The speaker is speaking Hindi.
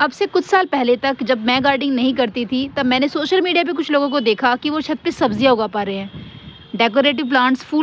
अब से कुछ साल पहले तक जब मैं गार्डनिंग नहीं करती थी, तब मैंने सोशल मीडिया पे कुछ लोगों को देखा कि वो छत पे सब्ज़ियाँ उगा पा रहे हैं। डेकोरेटिव प्लांट्स फूल